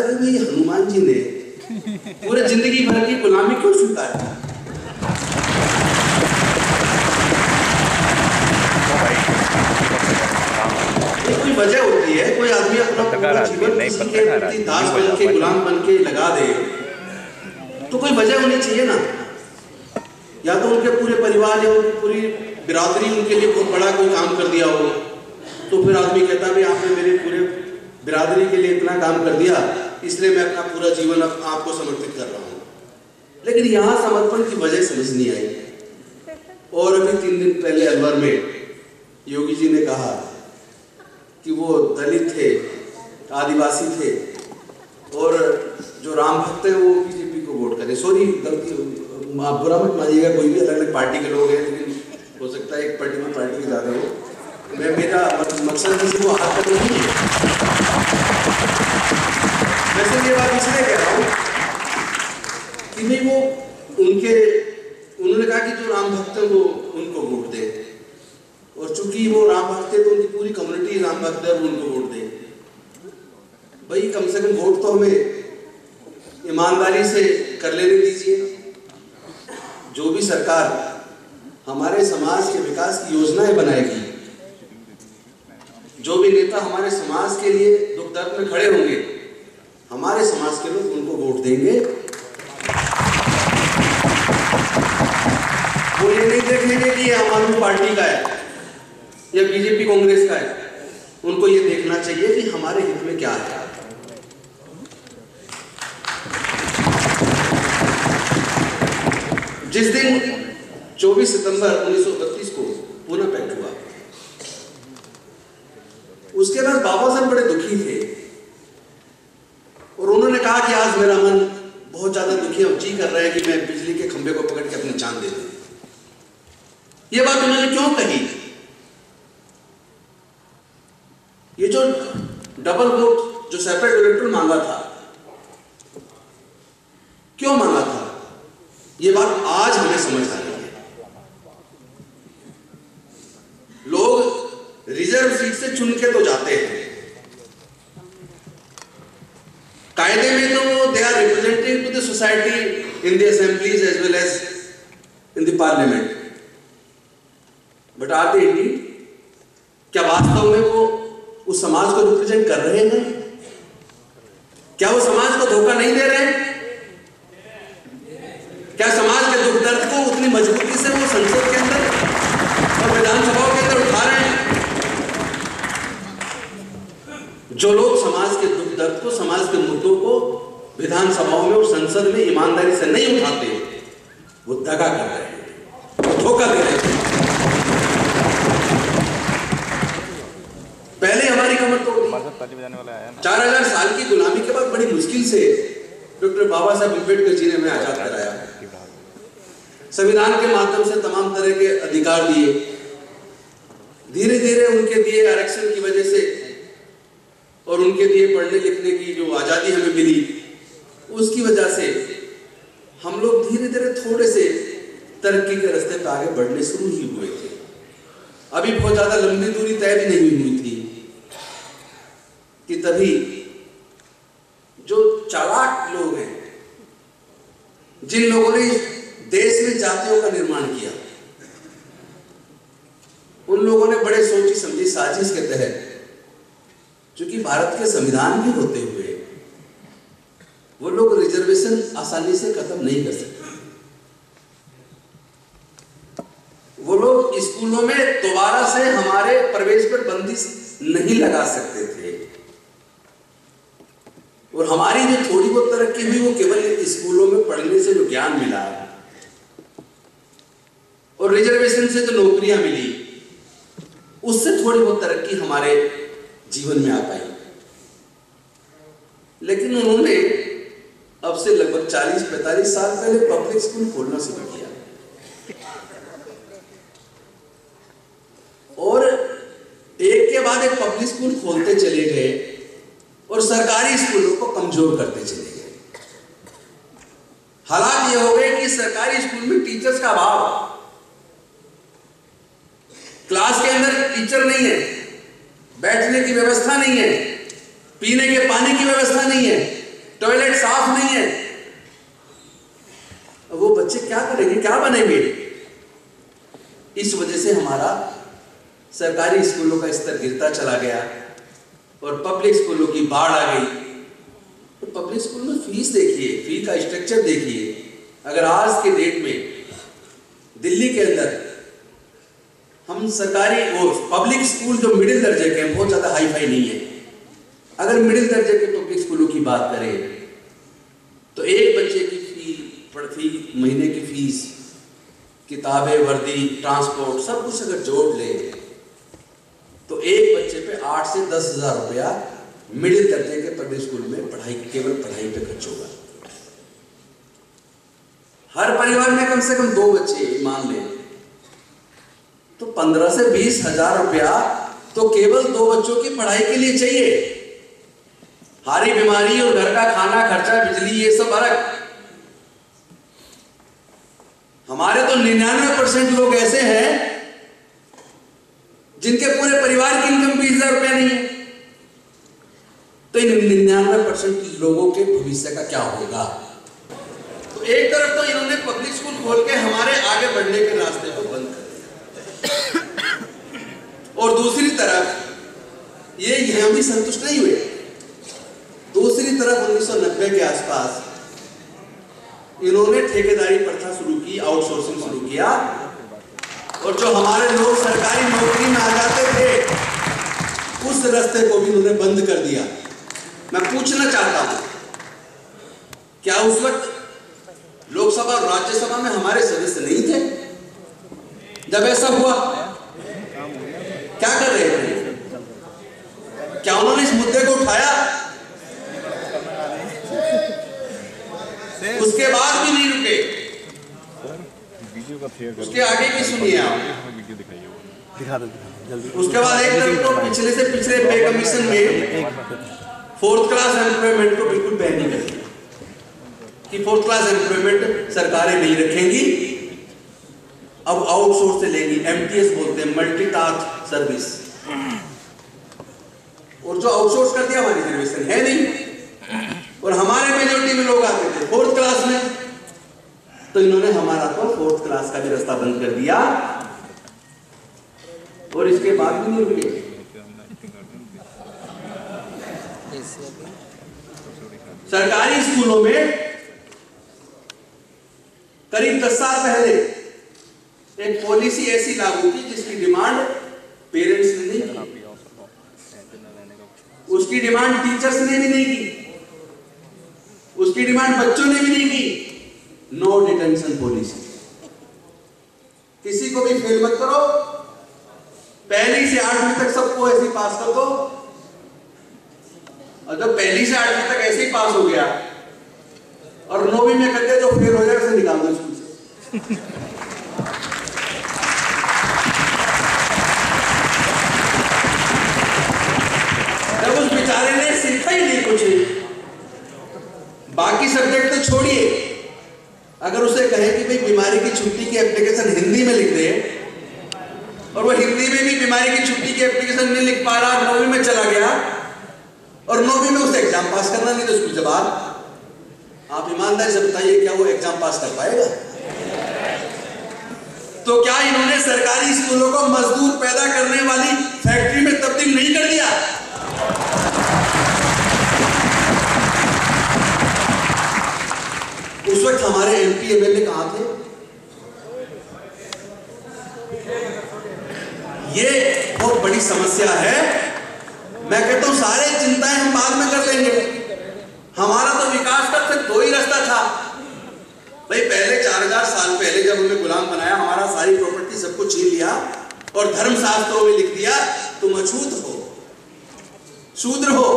है कि भाई हनुमान जी ने पूरे ज़िंदगी भर की गुलामी क्यों स्वीकार की? कोई वजह होती है? कोई आदमी अपना पूरा जीवन किसी के प्रति दास बन के गुलाम बन के लगा दे तो कोई वजह होनी चाहिए ना? या तो उनके पूरे परिवार या उनकी पूरी बिरादरी उनके लिए बहुत बड़ा कोई काम कर दिया हो तो फिर आदमी कहता भाई आपने मेरे पूरे बिरादरी के लिए इतना काम कर दिया। इसलिए मैं अपना पूरा जीवन अब आपको समर्पित कर रहा हूँ। लेकिन यहाँ समर्पण की वजह समझ नहीं आई। और अभी तीन दिन पहले अलवर में योगी जी ने कहा कि वो दलित थे, आदिवासी थे, और जो राम भक्त है वो बीजेपी को वोट करें। सॉरी गलती बुरा मत मानिएगा, कोई भी अलग अलग पार्टी के लोग हैं, लेकिन हो सकता है एक पर्टिकुलर पार्टी के ज़्यादा हो। मैं मेरा मकसद किसी को हाथ नहीं है। वैसे ये बात इसलिए कह रहा हूँ कि नहीं, वो उनके, उन्होंने कहा कि जो राम भक्त है, वो उनको वोट दे। और चूँकि वो राम भक्त है तो उनकी पूरी कम्युनिटी राम भक्त है, वो उनको वोट दे। भाई, कम से कम वोट तो हमें ईमानदारी से कर लेने दीजिए। जो भी सरकार हमारे समाज के विकास की योजनाएँ बनाएगी, जो भी नेता हमारे समाज के लिए दुख दर्द में खड़े होंगे हमारे समाज के लोग उनको वोट देंगे। वो ये नहीं देखेंगे कि ये आम आदमी पार्टी का है, या बीजेपी कांग्रेस का है। उनको ये देखना चाहिए कि हमारे हित में क्या है। जिस दिन 24 सितंबर 1932 को पुनः पैक्ट हुआ, उसके बाद बाबा साहब बड़े दुखी थे और उन्होंने कहा कि आज मेरा मन बहुत ज़्यादा दुखी है जी कर रहा है कि मैं बिजली के पकड़ के अपनी जान दे दूँ। ये बात उन्होंने क्यों कही? ये जो डबल वोट जो सेपरेट इलेक्ट्रल मांगा था, क्यों मांगा था? ये बात आज हमें समझ आ रही है। लोग रिज़र्व सीट से चुन के तो जाते हैं। कायदे में तो they are representing to the society in the assemblies as well as in the parliament but are they indeed क्या वास्तव में वो उस समाज को रिप्रेजेंट कर रहे हैं? क्या वो समाज को धोखा नहीं दे रहे हैं? क्या समाज के दुख दर्द को उतनी मजबूती से वो संसद के अंदर और विधानसभाओं के अंदर उठा रहे हैं? जो लोग समाज के दुख दर्द को, समाज के मुद्दों को विधानसभाओं में और संसद में ईमानदारी से नहीं उठाते। वो दगा कर रहे हैं। धोखा दे रहे हैं। पहले हमारी कमर तोड़ दी चार हज़ार साल की गुलामी के बाद बड़ी मुश्किल से डॉक्टर बाबा साहब अंबेडकर जी ने हमें आज़ाद कराया। संविधान के माध्यम से तमाम तरह के अधिकार दिए। धीरे धीरे उनके दिए आरक्षण की वजह से और उनके दिए पढ़ने लिखने की जो आज़ादी हमें मिली उसकी वजह से हम लोग धीरे धीरे थोड़े से तरक्की के रास्ते पर आगे बढ़ने शुरू ही हुए थे। अभी बहुत ज़्यादा लंबी दूरी तय भी नहीं हुई थी कि तभी जो चालाक लोग हैं, जिन लोगों ने देश में जातियों का निर्माण किया, उन लोगों ने बड़े सोची समझी साजिश के तहत क्योंकि भारत के संविधान भी होते हुए वो लोग रिजर्वेशन आसानी से खत्म नहीं कर सकते। वो लोग स्कूलों में दोबारा से हमारे प्रवेश पर बंदिश नहीं लगा सकते थे। और हमारी जो थोड़ी बहुत तरक्की हुई, वो केवल स्कूलों में पढ़ने से जो ज्ञान मिला। और रिजर्वेशन से जो नौकरियाँ मिली, उससे थोड़ी बहुत तरक्की हमारे जीवन में आ पाई। लेकिन उन्होंने से लगभग 40-45 साल पहले पब्लिक स्कूल खोलना शुरू किया। और एक के बाद एक पब्लिक स्कूल खोलते चले गए और सरकारी स्कूलों को कमज़ोर करते चले गए। हालात यह हो गए कि सरकारी स्कूल में टीचर्स का अभाव। क्लास के अंदर टीचर नहीं है, बैठने की व्यवस्था नहीं है, पीने के पानी की व्यवस्था नहीं है। टॉयलेट साफ़ नहीं है। वो बच्चे क्या करेंगे? क्या बनेंगे? इस वजह से हमारा सरकारी स्कूलों का स्तर गिरता चला गया और पब्लिक स्कूलों की बाढ़ आ गई। तो पब्लिक स्कूल में फ़ीस देखिए फ़ी का स्ट्रक्चर देखिए। अगर आज के डेट में दिल्ली के अंदर हम सरकारी, वो पब्लिक स्कूल जो मिडिल दर्जे के हैं, बहुत ज़्यादा हाई फाई नहीं है। अगर मिडिल दर्जे के पब्लिक स्कूलों की बात करें तो एक बच्चे की फ़ी फ़ी, महीने की फ़ीस किताबें, वर्दी ट्रांसपोर्ट सब कुछ अगर जोड़ ले तो एक बच्चे पे आठ से दस हज़ार रुपया मिडिल दर्जे के पब्लिक स्कूल में पढ़ाई, केवल पढ़ाई पे खर्च होगा। हर परिवार में कम से कम दो बच्चे मान लें। तो पंद्रह से बीस हज़ार रुपया तो केवल दो बच्चों की पढ़ाई के लिए चाहिए। हारी बीमारी और घर का खाना, खर्चा, बिजली, ये सब अलग। हमारे तो निन्यानवे परसेंट लोग ऐसे हैं जिनके पूरे परिवार की इनकम बीस हज़ार रुपया नहीं है। तो इन निन्यानवे परसेंट लोगों के भविष्य का क्या होगा? तो एक तरफ़ तो इन्होंने पब्लिक स्कूल खोल के हमारे आगे बढ़ने के रास्ते को बंद कर दिया। और दूसरी तरफ़ ये यहाँ भी संतुष्ट नहीं हुए। दूसरी तरफ़ 1990 के आसपास इन्होंने ठेकेदारी प्रथा शुरू की, आउटसोर्सिंग शुरू किया। और जो हमारे लोग सरकारी नौकरी में आ जाते थे, उस रास्ते को भी उन्होंने बंद कर दिया। मैं पूछना चाहता हूँ, क्या उस वक्त लोकसभा और राज्यसभा में हमारे सदस्य नहीं थे? जब ऐसा हुआ, क्या कर रहे थे? क्या उन्होंने इस मुद्दे को उठाया? उसके बाद भी नहीं रुके। उसके आगे की सुनिए आप। दिखा दो जल्दी। उसके बाद एक तरफ़ तो पिछले से पिछले पे कमीशन में फोर्थ क्लास एम्प्लॉयमेंट को बिल्कुल बैन नहीं कर दिया कि फोर्थ क्लास एम्प्लॉयमेंट सरकारें नहीं रखेंगी अब आउटसोर्स से लेंगी। एमटीएस बोलते हैं मल्टी टास्क सर्विस और जो आउटसोर्स कर दिया हमारी रिजर्वेशन है नहीं। और हमारे मेजोरिटी में लोग आते थे फोर्थ क्लास में। तो इन्होंने हमारा तो फोर्थ क्लास का भी रास्ता बंद कर दिया। और इसके बाद भी नहीं रुके सरकारी स्कूलों में करीब दस साल पहले एक पॉलिसी ऐसी लागू की जिसकी डिमांड पेरेंट्स ने नहीं की। उसकी डिमांड टीचर्स ने भी नहीं की। उसकी डिमांड बच्चों ने भी नहीं की। नो डिटेंशन पॉलिसी किसी को भी फेल मत करो। पहली से आठवीं तक सबको ऐसे ही पास कर दो। और जब पहली से आठवीं तक ऐसे ही पास हो गया, और नौवीं में करके जो फेल हो जाए, उसे निकाल दो स्कूल से जब उस बेचारे ने सीखा ही नहीं कुछ बाकी सब्जेक्ट तो छोड़िए अगर उसे कहे कि भाई बीमारी की छुट्टी की एप्लीकेशन हिंदी में लिख दे और वो हिंदी में भी बीमारी की छुट्टी की एप्लीकेशन नहीं लिख पा रहा नौवीं में चला गया और नौवीं में उसे एग्ज़ाम पास करना नहीं तो उसको जवाब आप ईमानदारी से बताइए क्या वो एग्ज़ाम पास कर पाएगा? तो क्या इन्होंने सरकारी स्कूलों को मजदूर पैदा करने वाली फैक्ट्री में तब्दील नहीं कर दिया? उस वक्त हमारे एमपी एमएलए कहाँ थे? ये बहुत बड़ी समस्या है। मैं कहता हूँ, सारे चिंताएँ हम बाद में कर लेंगे। हमारा तो विकास का सिर्फ़ दो ही रास्ता था भाई, पहले चार हज़ार साल पहले जब हमें गुलाम बनाया, हमारा सारी प्रॉपर्टी सब कुछ छीन लिया और धर्म शास्त्रों में लिख दिया, तुम अछूत हो, शूद्र हो,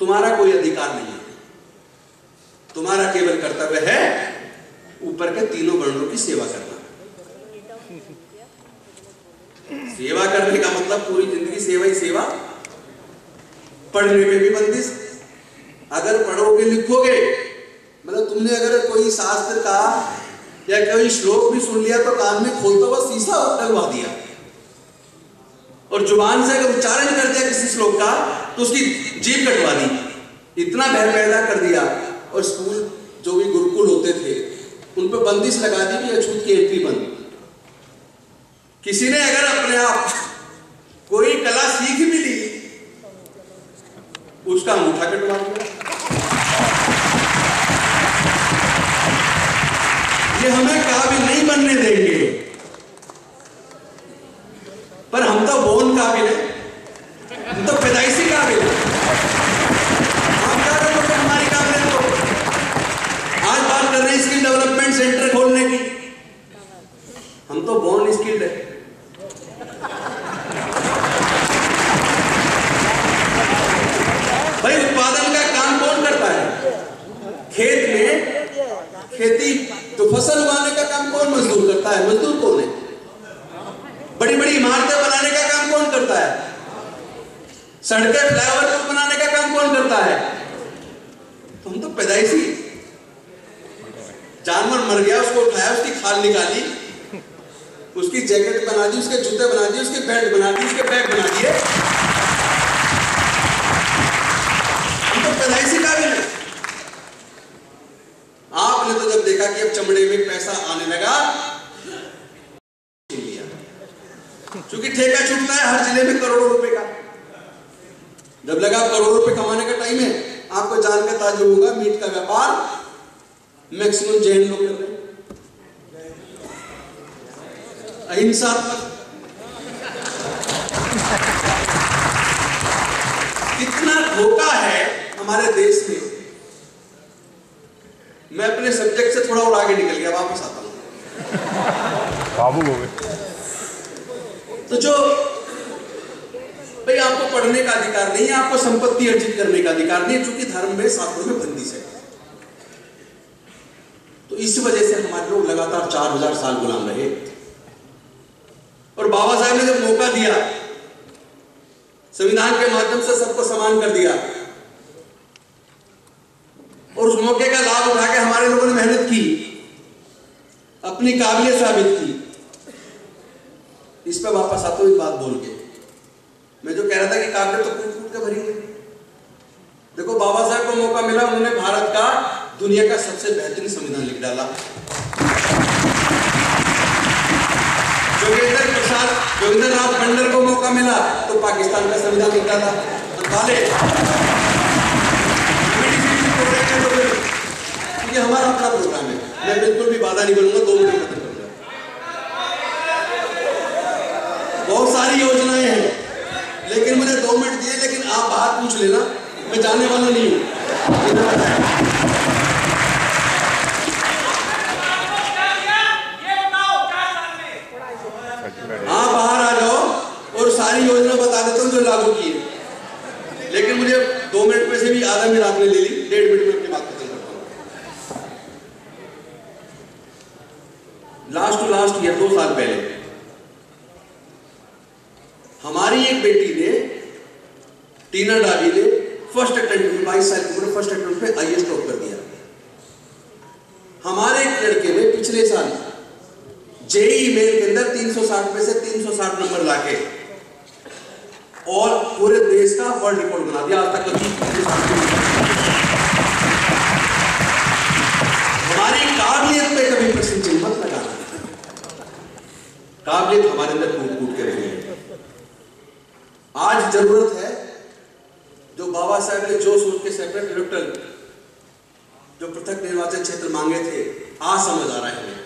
तुम्हारा कोई अधिकार नहीं है। तुम्हारा केवल कर्तव्य है ऊपर के तीनों वर्णों की सेवा करना। सेवा करने का मतलब पूरी ज़िंदगी सेवा ही सेवा। पढ़ने में भी बंदिश। अगर पढ़ोगे, लिखोगे मतलब तुमने अगर कोई शास्त्र का या कोई श्लोक भी सुन लिया तो कान में खोलता हुआ शीशा डलवा दिया। और ज़ुबान से अगर उच्चारण कर दिया किसी श्लोक का तो उसकी जीभ कटवा दी। इतना भय पैदा कर दिया। और स्कूल जो भी गुरुकुल होते थे, उन पर बंदिश लगा दी कि अछूत की एंट्री बंद। किसी ने अगर अपने आप कोई कला सीख भी ली, उसका अंगूठा कटवा दिया। हमें काबिल नहीं बनने देंगे पर हम तो बोन काबिल है हम तो पैदाइशी काबिल है हम क्या करोगे हमारी काबिलियत को आज बात कर रहे हैं स्किल डेवलपमेंट सेंटर खोलने की हम तो बोन स्किल्ड है भाई उत्पादन का काम कौन करता है खेत में खेती तो फ़सल उगाने का काम कौन मजदूर करता है? मजदूर कौन है? बड़ी बड़ी इमारतें बनाने का काम कौन करता है? सड़कें, फ्लाईओवर पुल बनाने का काम कौन करता है? तो हम तो पैदाइशी जानवर मर गया, उसको उठाया, उसकी खाल निकाली, उसकी जैकेट बना दी, उसके जूते बना दिए, उसके बेल्ट बना दी उसके बैग बना दिए हम तो पैदाइशी काबिल है देखा कि अब चमड़े में पैसा आने लगा। क्योंकि ठेका छूटता है हर ज़िले में करोड़ों रुपए का। जब लगा करोड़ों रुपए कमाने का टाइम है, आपको जान का ताजुब होगा, मीट का व्यापार मैक्सिमम जैन लोग कर रहे हैं। अहिंसात्मक। कितना धोखा है हमारे देश में। मैं अपने सब्जेक्ट से थोड़ा और आगे निकल गया वापस आता हूँ। बाबू हो गए। तो जो भाई आपको पढ़ने का अधिकार नहीं है आपको संपत्ति अर्जित करने का अधिकार नहीं है क्योंकि धर्म में शास्त्रों में बंदिश है तो इस वजह से हमारे लोग लगातार चार हज़ार साल गुलाम रहे। और बाबा साहब ने जब मौका दिया संविधान के माध्यम से सबको समान कर दिया और उस मौके का लाभ उठा के हमारे लोगों ने मेहनत की, अपनी काबिलियत साबित की। इस पर वापस आता हूँ एक बात बोल के। मैं जो कह रहा था कि काबिलियत तो कूट कूट के भरी है। देखो, बाबा साहब को मौका मिला, उन्होंने भारत का, दुनिया का सबसे बेहतरीन संविधान लिख डाला। जोगेंद्र प्रसाद जोगेंद्र नाथ खंडर को मौका मिला तो पाकिस्तान का संविधान लिख डाला। ये हमारा अपना प्रोग्राम है। मैं बिल्कुल भी बाधा नहीं बनूँगा दो मिनट खत्म करूँगा बहुत सारी योजनाएँ हैं, लेकिन मुझे दो मिनट दिए, लेकिन आप बात पूछ लेना, मैं जाने वाला नहीं हाँ बाहर आ जाओ और सारी योजना बता देता हूँ जो लागू की है लेकिन मुझे दो मिनट में से भी आधा मिनट आपने ले ली डेढ़ मिनट में अपनी बात खत्म करता हूँ लास्ट टू लास्ट ईयर दो साल पहले हमारी एक बेटी ने टीना डाबी ने फ़र्स्ट अटेम्प्ट में की उम्र फ़र्स्ट अटेम्प्ट पे आई टॉप कर दिया। हमारे एक लड़के ने पिछले साल जेई मेल के अंदर 360 में से 360 नंबर लाके और पूरे देश का वर्ल्ड रिकॉर्ड बना दिया। आज तक कभी हमारी काबिलियत पे कभी प्रश्न चिन्ह मत लगाना। काबिलियत हमारे अंदर कूट कूट के रही है। आज ज़रूरत है जो बाबा साहब ने जो सोच के सेपरेट इलेक्ट्रल जो पृथक निर्वाचन क्षेत्र मांगे थे, आज समझ आ रहा है। हमें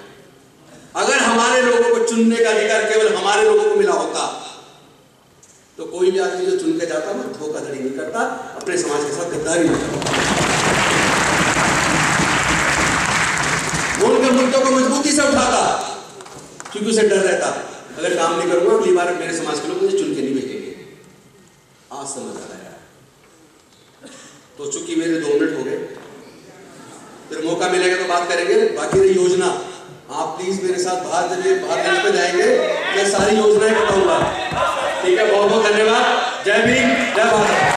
अगर हमारे लोगों को चुनने का अधिकार केवल हमारे लोगों को मिला होता तो कोई भी आदमी जो चुन के जाता ना धोखाधड़ी नहीं करता, अपने समाज के साथ गद्दारी नहीं करता। वो उनके मुद्दों को मजबूती से उठाता, क्योंकि उसे डर रहता, अगर काम नहीं करूँगा, अगली बार मेरे समाज के लोग मुझे चुन के नहीं भेजेंगे। आज समझ आ रहा है। तो चूँकि मेरे दो मिनट हो गए, फिर मौका मिलेगा तो बात करेंगे। बाकी रही योजना। आप प्लीज़ मेरे साथ बाहर चलिए बाहर देश पे जाएँगे, मैं सारी योजनाएँ बताऊँगा। ठीक है? बहुत बहुत धन्यवाद। जय भीम, जय भारत।